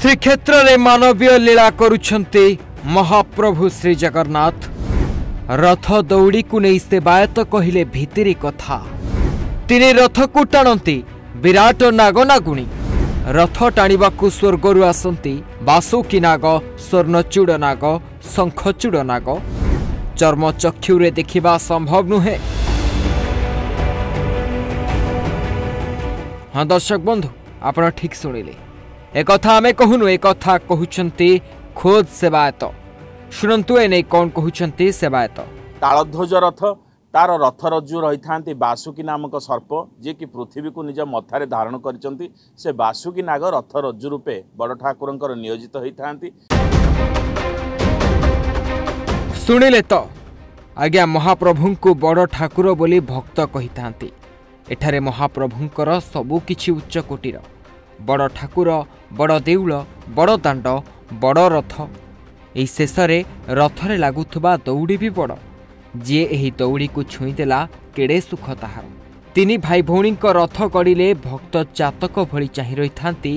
ଶ୍ରୀକ୍ଷେତ୍ରରେ ମାନବୀୟ ଲୀଳା କରୁଛନ୍ତି ମହାପ୍ରଭୁ ଶ୍ରୀ ଜଗନ୍ନାଥ ରଥ ଦୌଡ଼ିକୁ ନେଇ ସେବାୟତ କହିଲେ ଭିତିରି କଥା ତିନି ରଥକୁ ଟାଣନ୍ତି ବିରାଟ ନାଗନାଗୁଣୀ ରଥ ଟାଣିବାକୁ ସ୍ୱର୍ଗରୁ ଆସନ୍ତି ବାସୁକୀ ନାଗ ସ୍ୱର୍ଣ୍ଣଚୂଡ଼ ନାଗ ଶଙ୍ଖଚୂଡ଼ ନାଗ ଚର୍ମଚକ୍ଷୁରେ ଦେଖିବା ସମ୍ଭବ ନୁହେଁ ହଁ ଦର୍ଶକ ବନ୍ଧୁ ଆପଣ ଠିକ୍ ଶୁଣିଲେ ଏକଥା ଆମେ କହୁନୁ ଏକଥା କହୁଛନ୍ତି ଖୋଦ୍ ସେବାୟତ ଶୁଣନ୍ତୁ ଏ ନେଇ କ'ଣ କହୁଛନ୍ତି ସେବାୟତ ତାଳଧ୍ୱଜ ରଥ ତାର ରଥ ରଜ୍ଜୁ ରହିଥାନ୍ତି ବାସୁକୀ ନାମକ ସର୍ପ ଯିଏକି ପୃଥିବୀକୁ ନିଜ ମଥାରେ ଧାରଣ କରିଛନ୍ତି। ସେ ବାସୁକୀ ନାଗ ରଥ ରଜ୍ଜୁ ରୂପେ ବଡ଼ ଠାକୁରଙ୍କର ନିୟୋଜିତ ହୋଇଥାନ୍ତି। ଶୁଣିଲେ ତ ଆଜ୍ଞା ମହାପ୍ରଭୁଙ୍କୁ ବଡ଼ ଠାକୁର ବୋଲି ଭକ୍ତ କହିଥାନ୍ତି। ଏଠାରେ ମହାପ୍ରଭୁଙ୍କର ସବୁ କିଛି ଉଚ୍ଚ କୋଟିର। ବଡ଼ ଠାକୁର ବଡ଼ ଦେଉଳ ବଡ଼ ଦାଣ୍ଡ ବଡ଼ ରଥ। ଏହି ଶେଷରେ ରଥରେ ଲାଗୁଥିବା ଦଉଡ଼ି ବି ବଡ଼। ଯିଏ ଏହି ଦଉଡ଼ିକୁ ଛୁଇଁଦେଲା କେଡ଼େ ସୁଖ ତାହାର। ତିନି ଭାଇ ଭଉଣୀଙ୍କ ରଥ ଗଡ଼ିଲେ ଭକ୍ତ ଚାତକ ଭଳି ଚାହିଁ ରହିଥାନ୍ତି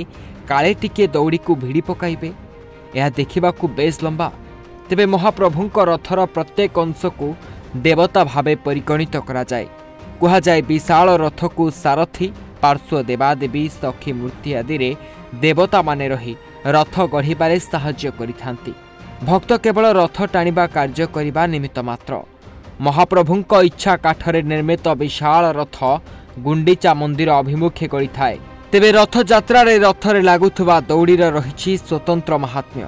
କାଳେ ଟିକିଏ ଦଉଡ଼ିକୁ ଭିଡ଼ି ପକାଇବେ। ଏହା ଦେଖିବାକୁ ବେଶ୍ ଲମ୍ବା। ତେବେ ମହାପ୍ରଭୁଙ୍କ ରଥର ପ୍ରତ୍ୟେକ ଅଂଶକୁ ଦେବତା ଭାବେ ପରିଗଣିତ କରାଯାଏ। କୁହାଯାଏ ବିଶାଳ ରଥକୁ ସାରଥି ପାର୍ଶ୍ୱ ଦେବାଦେବୀ ସଖୀ ମୂର୍ତ୍ତି ଆଦିରେ ଦେବତାମାନେ ରହି ରଥ ଗଢ଼ିବାରେ ସାହାଯ୍ୟ କରିଥାନ୍ତି। ଭକ୍ତ କେବଳ ରଥ ଟାଣିବା କାର୍ଯ୍ୟ କରିବା ନିମିତ୍ତ ମାତ୍ର। ମହାପ୍ରଭୁଙ୍କ ଇଚ୍ଛା କାଠରେ ନିର୍ମିତ ବିଶାଳ ରଥ ଗୁଣ୍ଡିଚା ମନ୍ଦିର ଅଭିମୁଖେ ଗଳିଥାଏ ତେବେ ରଥଯାତ୍ରାରେ ରଥରେ ଲାଗୁଥିବା ଦୌଡ଼ିର ରହିଛି ସ୍ୱତନ୍ତ୍ର ମାହାତ୍ମ୍ୟ।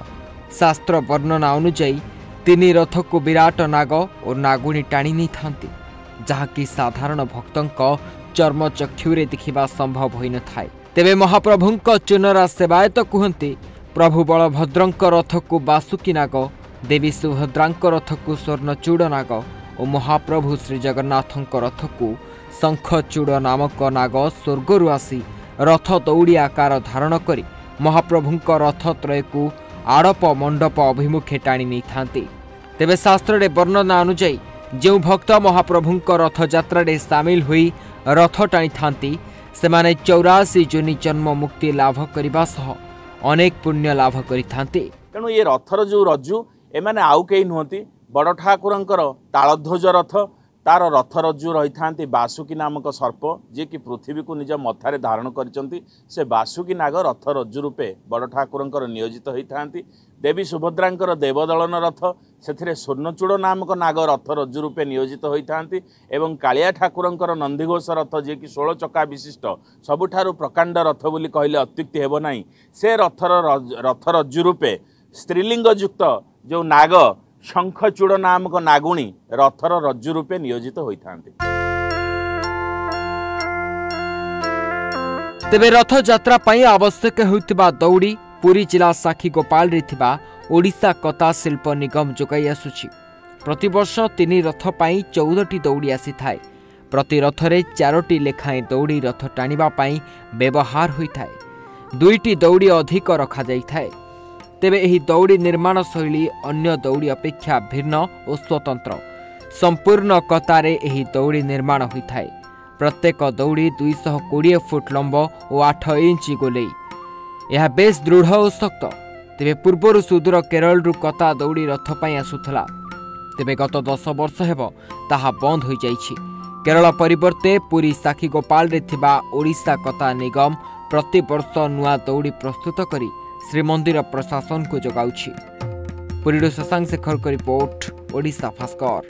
ଶାସ୍ତ୍ର ବର୍ଣ୍ଣନା ଅନୁଯାୟୀ ତିନି ରଥକୁ ବିରାଟ ନାଗ ଓ ନାଗୁଣୀ ଟାଣି ନେଇଥାନ୍ତି ଯାହାକି ସାଧାରଣ ଭକ୍ତଙ୍କ ଚର୍ମଚକ୍ଷୁରେ ଦେଖିବା ସମ୍ଭବ ହୋଇନଥାଏ। ତେବେ ମହାପ୍ରଭୁଙ୍କ ଚୁନରା ସେବାୟତ କୁହନ୍ତି ପ୍ରଭୁ ବଳଭଦ୍ରଙ୍କ ରଥକୁ ବାସୁକୀ ନାଗ ଦେବୀ ସୁଭଦ୍ରାଙ୍କ ରଥକୁ ସ୍ୱର୍ଣ୍ଣଚୂଡ଼ ନାଗ ଓ ମହାପ୍ରଭୁ ଶ୍ରୀଜଗନ୍ନାଥଙ୍କ ରଥକୁ ଶଙ୍ଖଚୂଡ଼ ନାମକ ନାଗ ସ୍ୱର୍ଗରୁ ଆସି ରଥ ଦୌଡ଼ି ଆକାର ଧାରଣ କରି ମହାପ୍ରଭୁଙ୍କ ରଥତ୍ରୟକୁ ଆଡ଼ପ ମଣ୍ଡପ ଅଭିମୁଖେ ଟାଣି ନେଇଥାନ୍ତି। ତେବେ ଶାସ୍ତ୍ରରେ ବର୍ଣ୍ଣନା ଅନୁଯାୟୀ ଯେଉଁ ଭକ୍ତ ମହାପ୍ରଭୁଙ୍କ ରଥଯାତ୍ରାରେ ସାମିଲ ହୋଇ ରଥ ଟାଣିଥାନ୍ତି ସେମାନେ ଚଉରାଅଶୀ ଜୁନି ଜନ୍ମ ମୁକ୍ତି ଲାଭ କରିବା ସହ ଅନେକ ପୁଣ୍ୟ ଲାଭ କରିଥାନ୍ତି। ତେଣୁ ଏ ରଥର ଯେଉଁ ରଜ୍ଜୁ ଏମାନେ ଆଉ କେହି ନୁହନ୍ତି। ବଡ଼ ଠାକୁରଙ୍କର ତାଳଧ୍ୱଜ ରଥ ତାର ରଥ ରଜ୍ଜୁ ରହିଥାନ୍ତି ବାସୁକୀ ନାମକ ସର୍ପ ଯିଏକି ପୃଥିବୀକୁ ନିଜ ମଥାରେ ଧାରଣ କରିଛନ୍ତି। ସେ ବାସୁକୀ ନାଗ ରଥ ରଜ୍ଜୁ ରୂପେ ବଡ଼ ଠାକୁରଙ୍କର ନିୟୋଜିତ ହୋଇଥାନ୍ତି। ଦେବୀ ସୁଭଦ୍ରାଙ୍କର ଦେବଦଳନ ରଥ ସେଥିରେ ସ୍ୱର୍ଣ୍ଣଚୂଡ଼ ନାମକ ନାଗ ରଥ ରଜ୍ଜୁ ରୂପେ ନିୟୋଜିତ ହୋଇଥାନ୍ତି ଏବଂ କାଳିଆ ଠାକୁରଙ୍କର ନନ୍ଦିଘୋଷ ରଥ ଯିଏକି ଷୋଳ ଚକା ବିଶିଷ୍ଟ ସବୁଠାରୁ ପ୍ରକାଣ୍ଡ ରଥ ବୋଲି କହିଲେ ଅତ୍ୟୁକ୍ତି ହେବ ନାହିଁ। ସେ ରଥର ରଥ ରଜ୍ଜୁ ରୂପେ ସ୍ତ୍ରୀଲିଙ୍ଗ ଯୁକ୍ତ ଯେଉଁ ନାଗ ଶଙ୍ଖଚୂଡ଼ ନାମକ ନାଗୁଣୀ ରଥର ରଜ୍ଜୁ ରୂପେ ନିୟୋଜିତ ହୋଇଥାନ୍ତି। ତେବେ ରଥଯାତ୍ରା ପାଇଁ ଆବଶ୍ୟକ ହେଉଥିବା ଦୌଡ଼ି ପୁରୀ ଜିଲ୍ଲା ସାକ୍ଷୀ ଗୋପାଳରେ ଥିବା ଓଡ଼ିଶା କତା ଶିଳ୍ପ ନିଗମ ଯୋଗାଇ ଆସୁଛି। ପ୍ରତିବର୍ଷ ତିନି ରଥ ପାଇଁ ଚଉଦଟି ଦୌଡ଼ି ଆସିଥାଏ। ପ୍ରତି ରଥରେ ଚାରୋଟି ଲେଖାଏଁ ଦୌଡ଼ି ରଥ ଟାଣିବା ପାଇଁ ବ୍ୟବହାର ହୋଇଥାଏ। ଦୁଇଟି ଦୌଡ଼ି ଅଧିକ ରଖାଯାଇଥାଏ। ତେବେ ଏହି ଦୌଡ଼ି ନିର୍ମାଣ ଶୈଳୀ ଅନ୍ୟ ଦୌଡ଼ି ଅପେକ୍ଷା ଭିନ୍ନ ଓ ସ୍ୱତନ୍ତ୍ର। ସମ୍ପୂର୍ଣ୍ଣ କତାରେ ଏହି ଦୌଡ଼ି ନିର୍ମାଣ ହୋଇଥାଏ। ପ୍ରତ୍ୟେକ ଦୌଡ଼ି ଦୁଇଶହ କୋଡ଼ିଏ ଫୁଟ ଲମ୍ବ ଓ ଆଠ ଇଞ୍ଚ ଗୋଲେଇ। ଏହା ବେଶ୍ ଦୃଢ଼ ଓ ଶକ୍ତ। ତେବେ ପୂର୍ବରୁ ସୁଦୂର କେରଳରୁ କତା ଦୌଡ଼ି ରଥ ପାଇଁ ଆସୁଥିଲା। ତେବେ ଗତ ଦଶ ବର୍ଷ ହେବ ତାହା ବନ୍ଦ ହୋଇଯାଇଛି। କେରଳ ପରିବର୍ତ୍ତେ ପୁରୀ ସାକ୍ଷୀଗୋପାଳରେ ଥିବା ଓଡ଼ିଶା କତା ନିଗମ ପ୍ରତିବର୍ଷ ନୂଆ ଦୌଡ଼ି ପ୍ରସ୍ତୁତ କରି ଶ୍ରୀମନ୍ଦିର ପ୍ରଶାସନକୁ ଯୋଗାଉଛି। ପୁରୀରୁ ଶଶାଙ୍କ ଶେଖରଙ୍କ ରିପୋର୍ଟ ଓଡ଼ିଶା ଭାସ୍କର।